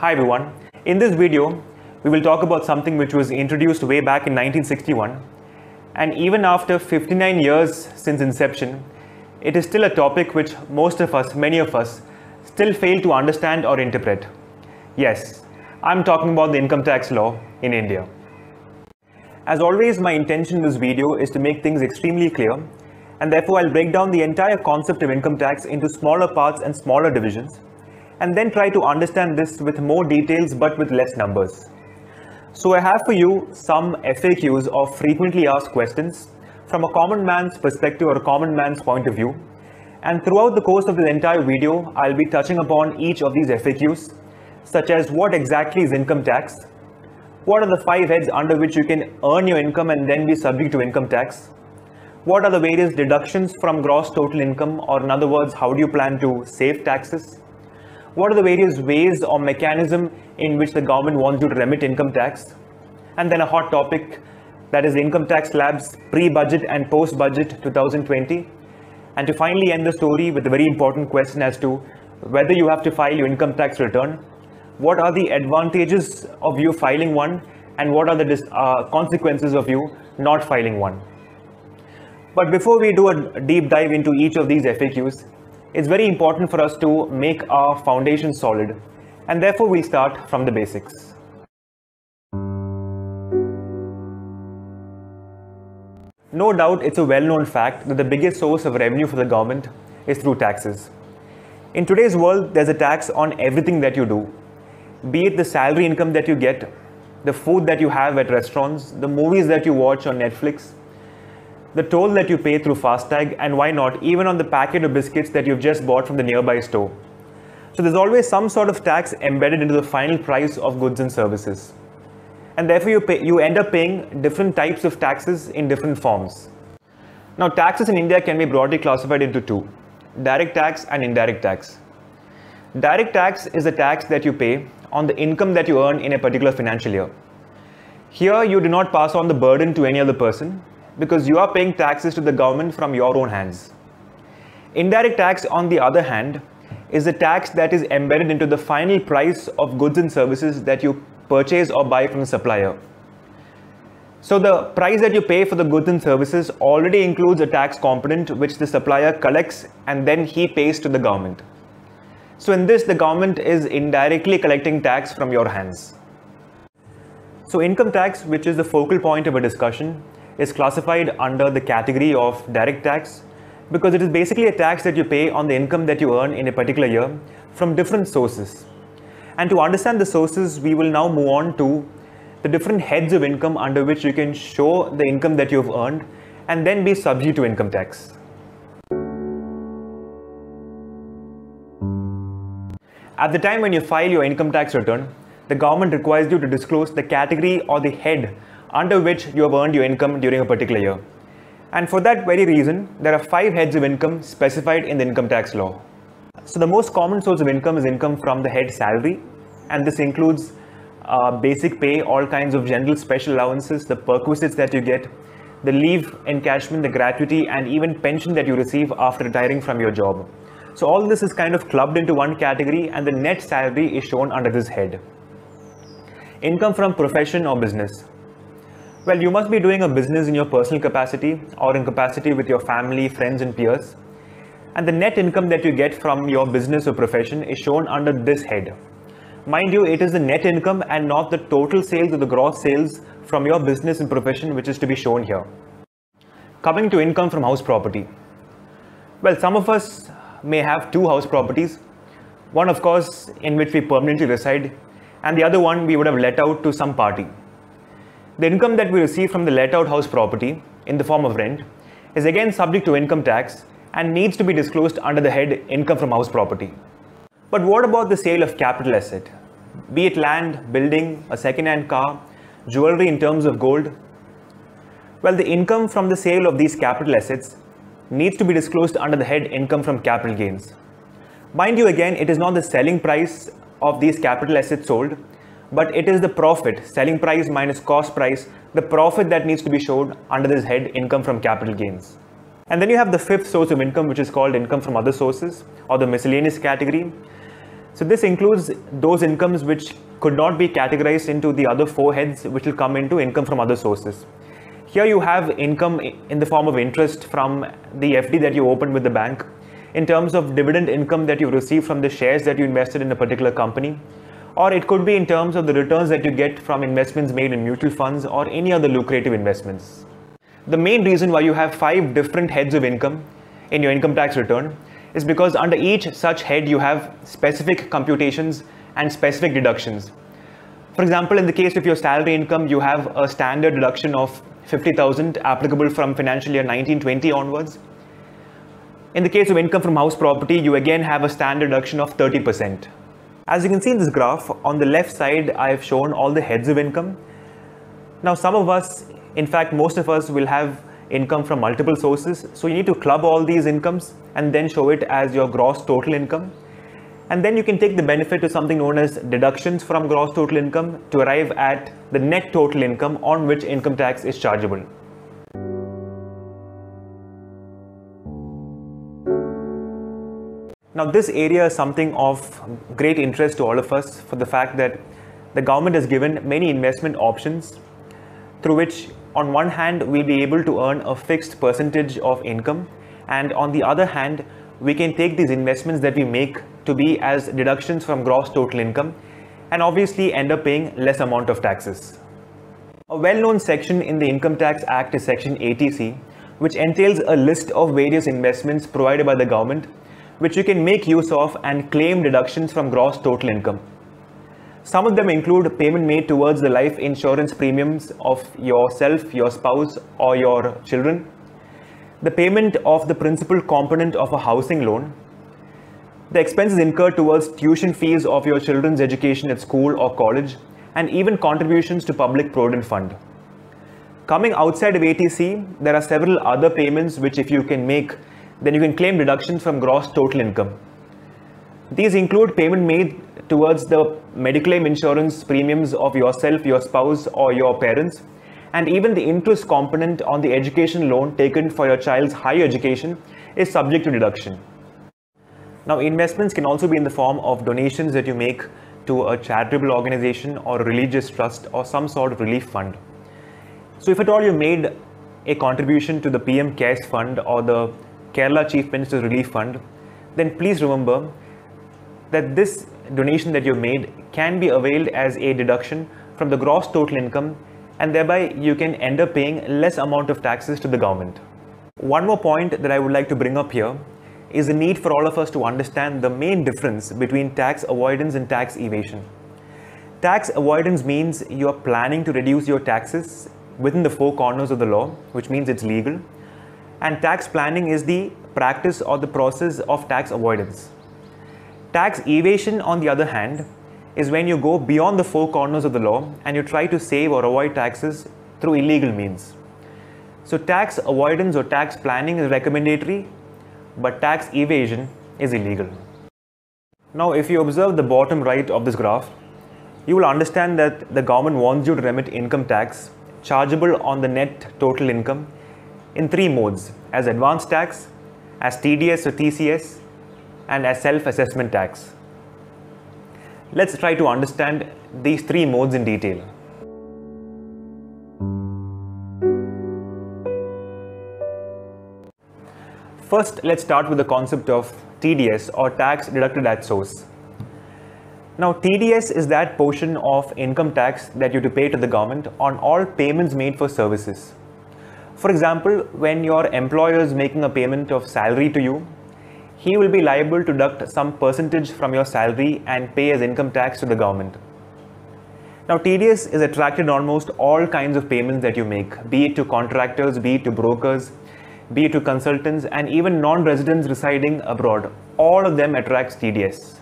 Hi everyone. In this video, we will talk about something which was introduced way back in 1961 and even after 59 years since inception, it is still a topic which most of us, many of us, still fail to understand or interpret. Yes, I'm talking about the income tax law in India. As always, my intention in this video is to make things extremely clear and therefore I'll break down the entire concept of income tax into smaller parts and smaller divisions and then try to understand this with more details but with less numbers. So I have for you some FAQs of frequently asked questions from a common man's perspective or a common man's point of view. And throughout the course of this entire video, I'll be touching upon each of these FAQs, such as what exactly is income tax, what are the five heads under which you can earn your income and then be subject to income tax, what are the various deductions from gross total income or in other words, how do you plan to save taxes, what are the various ways or mechanism in which the government wants you to remit income tax? And then a hot topic that is income tax slabs pre-budget and post-budget 2020 and to finally end the story with a very important question as to whether you have to file your income tax return what are the advantages of you filing one and what are the uh, consequences of you not filing one? But before we do a deep dive into each of these FAQs it's very important for us to make our foundation solid and therefore we start from the basics. No doubt it's a well-known fact that the biggest source of revenue for the government is through taxes. In today's world, there's a tax on everything that you do, be it the salary income that you get, the food that you have at restaurants, the movies that you watch on Netflix, the toll that you pay through FASTag, and why not, even on the packet of biscuits that you've just bought from the nearby store. So there's always some sort of tax embedded into the final price of goods and services. And therefore you, pay, you end up paying different types of taxes in different forms. Now taxes in India can be broadly classified into two, direct tax and indirect tax. Direct tax is a tax that you pay on the income that you earn in a particular financial year. Here you do not pass on the burden to any other person, because you are paying taxes to the government from your own hands. Indirect tax, on the other hand, is a tax that is embedded into the final price of goods and services that you purchase or buy from the supplier. So the price that you pay for the goods and services already includes a tax component which the supplier collects and then he pays to the government. So in this, the government is indirectly collecting tax from your hands. So income tax, which is the focal point of a discussion, is classified under the category of direct tax because it is basically a tax that you pay on the income that you earn in a particular year from different sources. And to understand the sources, we will now move on to the different heads of income under which you can show the income that you've earned and then be subject to income tax. At the time when you file your income tax return, the government requires you to disclose the category or the head under which you have earned your income during a particular year. And for that very reason, there are five heads of income specified in the income tax law. So the most common source of income is income from the head salary, and this includes uh, basic pay, all kinds of general special allowances, the perquisites that you get, the leave encashment, the gratuity, and even pension that you receive after retiring from your job. So all this is kind of clubbed into one category and the net salary is shown under this head. Income from profession or business. Well, you must be doing a business in your personal capacity or in capacity with your family, friends and peers. And the net income that you get from your business or profession is shown under this head. Mind you, it is the net income and not the total sales or the gross sales from your business and profession which is to be shown here. Coming to income from house property. Well, some of us may have two house properties. One, of course, in which we permanently reside, and the other one we would have let out to some party. The income that we receive from the let out house property in the form of rent is again subject to income tax and needs to be disclosed under the head income from house property. But what about the sale of capital asset? Be it land, building, a second-hand car, jewelry in terms of gold? Well, the income from the sale of these capital assets needs to be disclosed under the head income from capital gains. Mind you again, it is not the selling price of these capital assets sold, but it is the profit, selling price minus cost price, the profit that needs to be showed under this head income from capital gains. And then you have the fifth source of income, which is called income from other sources or the miscellaneous category. So this includes those incomes which could not be categorized into the other four heads which will come into income from other sources. Here you have income in the form of interest from the FD that you opened with the bank, in terms of dividend income that you receive from the shares that you invested in a particular company, or it could be in terms of the returns that you get from investments made in mutual funds or any other lucrative investments. The main reason why you have five different heads of income in your income tax return is because under each such head you have specific computations and specific deductions. For example, in the case of your salary income, you have a standard deduction of 50,000 applicable from financial year 1920 onwards. In the case of income from house property, you again have a standard deduction of 30%. As you can see in this graph, on the left side, I have shown all the heads of income. Now, some of us, in fact, most of us will have income from multiple sources. So you need to club all these incomes and then show it as your gross total income. And then you can take the benefit to something known as deductions from gross total income to arrive at the net total income on which income tax is chargeable. Now, this area is something of great interest to all of us for the fact that the government has given many investment options through which on one hand we'll be able to earn a fixed percentage of income and on the other hand we can take these investments that we make to be as deductions from gross total income and obviously end up paying less amount of taxes. A well-known section in the Income Tax Act is section 80C which entails a list of various investments provided by the government which you can make use of and claim deductions from gross total income. Some of them include payment made towards the life insurance premiums of yourself, your spouse, or your children, the payment of the principal component of a housing loan, the expenses incurred towards tuition fees of your children's education at school or college, and even contributions to public provident fund. Coming outside of 80C, there are several other payments which if you can make, then you can claim deductions from gross total income. These include payment made towards the mediclaim insurance premiums of yourself, your spouse, or your parents, and even the interest component on the education loan taken for your child's higher education is subject to deduction. Now, investments can also be in the form of donations that you make to a charitable organization or religious trust or some sort of relief fund. So, if at all you made a contribution to the PM CARES Fund or the Kerala Chief Minister's Relief Fund, then please remember that this donation that you've made can be availed as a deduction from the gross total income and thereby you can end up paying less amount of taxes to the government. One more point that I would like to bring up here is the need for all of us to understand the main difference between tax avoidance and tax evasion. Tax avoidance means you are planning to reduce your taxes within the four corners of the law, which means it's legal. And tax planning is the practice or the process of tax avoidance. Tax evasion, on the other hand, is when you go beyond the four corners of the law and you try to save or avoid taxes through illegal means. So, tax avoidance or tax planning is recommendatory, but tax evasion is illegal. Now, if you observe the bottom right of this graph, you will understand that the government wants you to remit income tax chargeable on the net total income in three modes as advance tax, as TDS or TCS, and as self-assessment tax. Let's try to understand these three modes in detail. First, let's start with the concept of TDS or tax deducted at source. Now, TDS is that portion of income tax that you have to pay to the government on all payments made for services. For example, when your employer is making a payment of salary to you he will be liable to deduct some percentage from your salary and pay as income tax to the government. Now, TDS is attracted almost all kinds of payments that you make, be it to contractors, be it to brokers, be it to consultants, and even non-residents residing abroad. All of them attracts TDS.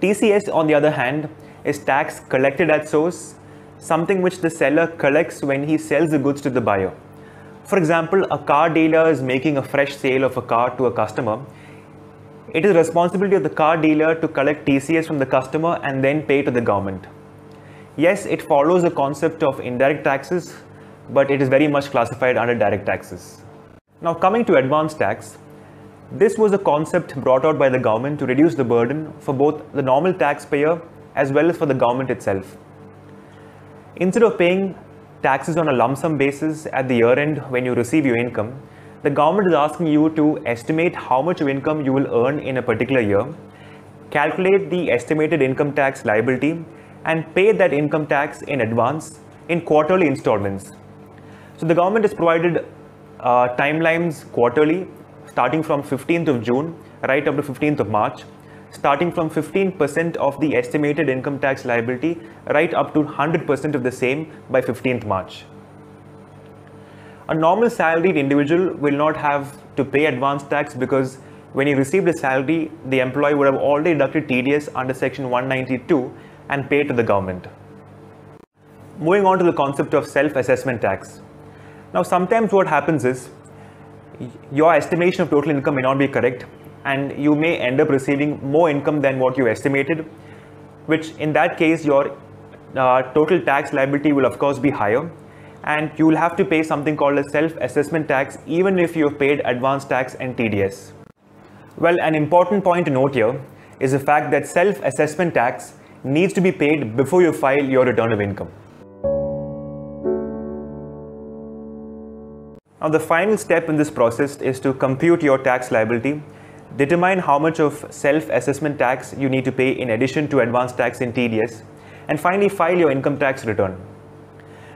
TCS, on the other hand, is tax collected at source, something which the seller collects when he sells the goods to the buyer. For example, a car dealer is making a fresh sale of a car to a customer. It is responsibility of the car dealer to collect TCS from the customer and then pay to the government. Yes, it follows the concept of indirect taxes, but it is very much classified under direct taxes. Now coming to advance tax, This was a concept brought out by the government to reduce the burden for both the normal taxpayer as well as for the government itself. Instead of paying taxes on a lump sum basis at the year end when you receive your income, the government is asking you to estimate how much of income you will earn in a particular year, calculate the estimated income tax liability, and pay that income tax in advance in quarterly installments. So the government has provided uh, timelines quarterly starting from 15th of June right up to 15th of March, starting from 15% of the estimated income tax liability right up to 100% of the same by 15th March. A normal salaried individual will not have to pay advance tax because when he received his salary, the employee would have already deducted TDS under section 192 and paid to the government. Moving on to the concept of self-assessment tax. Now sometimes what happens is your estimation of total income may not be correct and you may end up receiving more income than what you estimated which in that case your uh, total tax liability will of course be higher and you will have to pay something called a self-assessment tax even if you have paid advance tax and TDS. Well, an important point to note here is the fact that self-assessment tax needs to be paid before you file your return of income. Now the final step in this process is to compute your tax liability, determine how much of self-assessment tax you need to pay in addition to advance tax in TDS, and finally file your income tax return.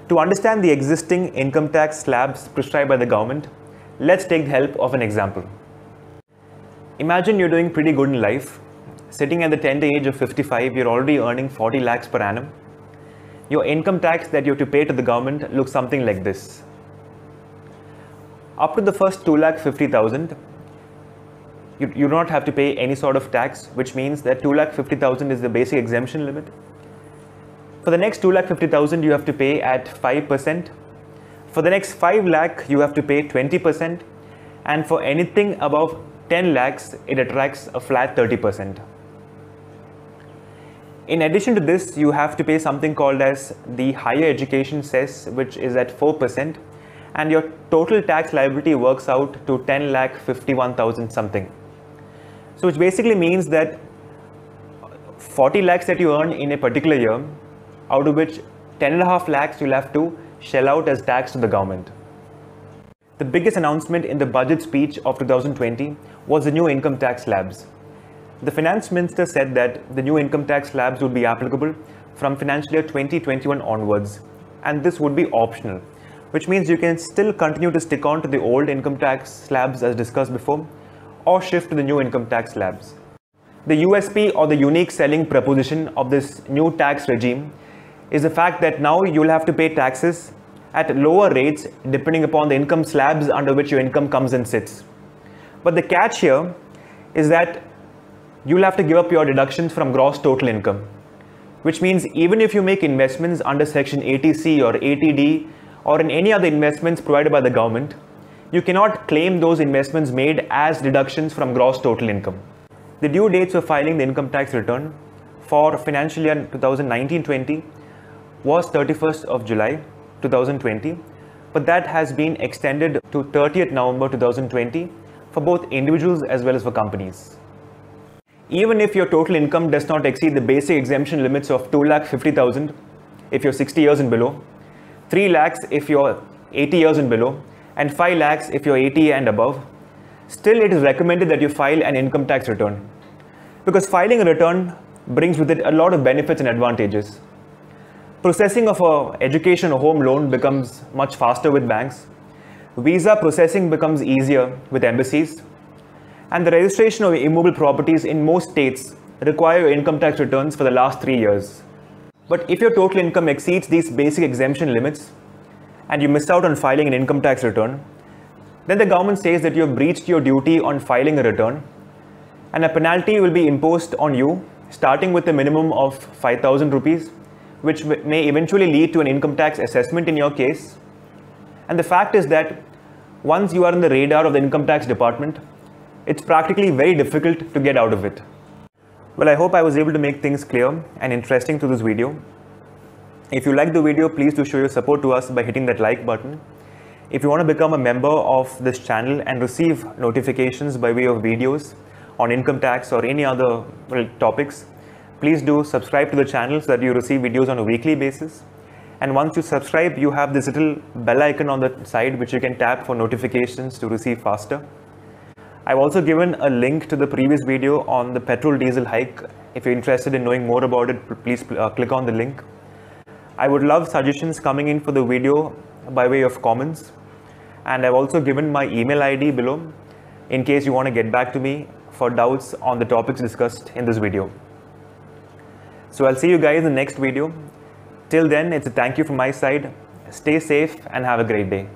To understand the existing income tax slabs prescribed by the government, let's take the help of an example. Imagine you're doing pretty good in life. Sitting at the tender age of 55, you're already earning 40 lakhs per annum. Your income tax that you have to pay to the government looks something like this up to the first 2 lakh 50,000 you, you do not have to pay any sort of tax which means that 2 lakh 50,000 is the basic exemption limit. For the next 2 lakh 50,000 you have to pay at 5% for the next 5 lakh you have to pay 20% and for anything above 10 lakhs it attracts a flat 30% in addition to this you have to pay something called as the higher education cess which is at 4% and your total tax liability works out to 10 lakh 51,000 something. So which basically means that 40 lakhs that you earn in a particular year, out of which 10 and a half lakhs you'll have to shell out as tax to the government. The biggest announcement in the budget speech of 2020 was the new income tax slabs. The finance minister said that the new income tax slabs would be applicable from financial year 2021 onwards, and this would be optional which means you can still continue to stick on to the old income tax slabs as discussed before or shift to the new income tax slabs. The USP or the unique selling proposition of this new tax regime is the fact that now you'll have to pay taxes at lower rates depending upon the income slabs under which your income comes and sits. But the catch here is that you'll have to give up your deductions from gross total income, which means even if you make investments under section 80C or 80D or in any other investments provided by the government, you cannot claim those investments made as deductions from gross total income. The due dates for filing the income tax return for financial year 2019-20 was 31st of July 2020, but that has been extended to 30th November 2020 for both individuals as well as for companies. Even if your total income does not exceed the basic exemption limits of 2,50,000 if you're 60 years and below, 3 lakhs if you're 80 years and below, and 5 lakhs if you're 80 and above, still it is recommended that you file an income tax return. Because filing a return brings with it a lot of benefits and advantages. Processing of a education or home loan becomes much faster with banks. Visa processing becomes easier with embassies. And the registration of immobile properties in most states require income tax returns for the last three years. But if your total income exceeds these basic exemption limits and you miss out on filing an income tax return, then the government says that you have breached your duty on filing a return and a penalty will be imposed on you starting with a minimum of 5000 rupees which may eventually lead to an income tax assessment in your case. And the fact is that once you are in the radar of the income tax department, it's practically very difficult to get out of it. Well, I hope I was able to make things clear and interesting through this video. If you like the video, please do show your support to us by hitting that like button. If you want to become a member of this channel and receive notifications by way of videos on income tax or any other topics, please do subscribe to the channel so that you receive videos on a weekly basis. And once you subscribe, you have this little bell icon on the side which you can tap for notifications to receive faster. I've also given a link to the previous video on the petrol diesel hike. If you're interested in knowing more about it, please uh, click on the link. I would love suggestions coming in for the video by way of comments. And I've also given my email ID below in case you want to get back to me for doubts on the topics discussed in this video. So I'll see you guys in the next video. Till then, it's a thank you from my side. Stay safe and have a great day.